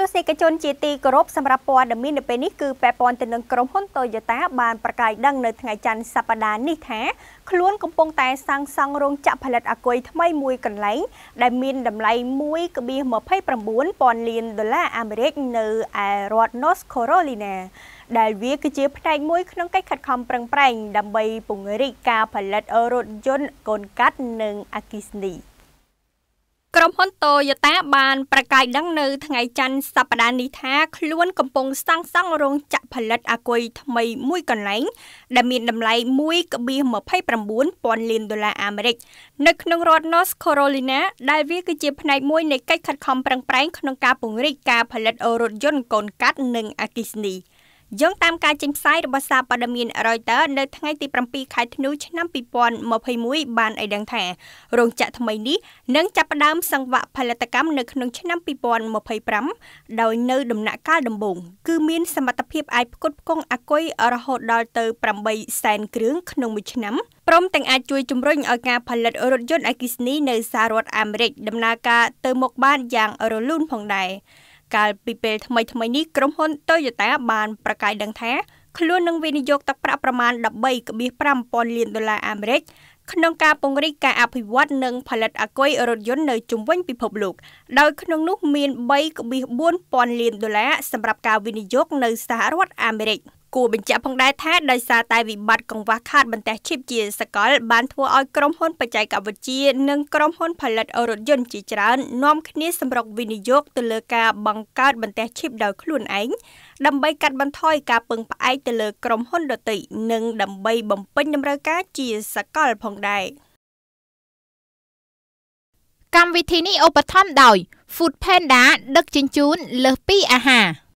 ទស្សនិកជនជាទីគោរពសម្រាប់ព័ត៌មាននៅពេលនេះគឺពាក់ព័ន្ធទៅនឹងក្រុមហ៊ុន Toyota បានប្រកាសដឹងនៅថ្ងៃច័ន្ទសប្តាហ៍នេះថាខ្លួនកំពុងតែសាងសង់រោងចក្រផលិតអាគុយថ្មីមួយកន្លែងដែលមានតម្លៃ1.29លានដុល្លារអាមេរិកនៅឯរដ្ឋ North Carolina ដែលវាគឺជាផ្នែកមួយក្នុងកិច្ចខិតខំប្រឹងប្រែងដើម្បីពង្រីកការផលិតរថយន្តកូនកាត់និងអគ្គិសនី។ ក្រុមហ៊ុន Toyota បានប្រកាសដឹងនៅថ្ងៃច័ន្ទសប្តាហ៍នេះថាខ្លួនកំពុងសាងសង់រោងចក្រផលិតអាគុយថ្មីមួយកន្លែងដែលមានតម្លៃ1.29លានដុល្លារអាមេរិកនៅក្នុងរដ្ឋ North Carolina ដែលវាគឺជាផ្នែកមួយនៃកិច្ចខិតខំប្រឹងប្រែងក្នុងការពង្រីកការផលិតរថយន្តកូនកាត់និងអគ្គិសនី។ យោងតាមការចេញផ្សាយរបស់សារព័ត៌មាន Reuters នៅថ្ងៃទី7ខែធ្នូឆ្នាំ2021បានឲ្យដឹងថារោងចក្រថ្មីនេះនឹងចាប់ផ្ដើមសង្វាក់ផលិតកម្មនៅក្នុងឆ្នាំ2025ដោយនៅដំណាក់កាលដំបូងគឺមានសមត្ថភាពអាចផ្គត់ផ្គង់អាគុយរហូតដល់ទៅ8សែនគ្រឿងក្នុងមួយឆ្នាំព្រមទាំងអាចជួយជំរុញឲ្យការផលិតរថយន្តអគ្គិសនីនៅសហរដ្ឋអាមេរិកដំណើរការទៅមុខបានយ៉ាងរលូនផងដែរ កាលពីពេលថ្មីថ្មីនេះក្រុមហ៊ុន Toyota បានប្រកាសដឹងថាខ្លួននឹងវិនិយោគទឹកប្រាក់ប្រមាណ13.5000លានដុល្លារអាមេរិកក្នុងការពង្រីកការអភិវឌ្ឍនិងផលិតអាគុយរថយន្តនៅជុំវិញពិភពលោកដោយក្នុងនោះមាន3.4000លានដុល្លារសម្រាប់ការវិនិយោគនៅសហរដ្ឋអាមេរិក។ គួរបញ្ជាក់ផងដែរថាដោយសារតែវិបត្តិកង្វះខាតបន្ទះឈីបជាសកលបានធ្វើឲ្យក្រុមហ៊ុនបច្ចេកវិទ្យានិងក្រុមហ៊ុនផលិតរថយន្តជាច្រើននាំគ្នាសម្រុកវិនិយោគទៅលើការបង្កើតបន្ទះឈីបដោយខ្លួនឯងដើម្បីកាត់បន្ថយការពឹងផ្អែកទៅលើក្រុមហ៊ុនដទៃនិងដើម្បីបំពេញតម្រូវការជាសកលផងដែរកម្មវិធីនេះឧបត្ថម្ភដោយ Food Panda ដឹកជញ្ជូនលើសពីអាហារ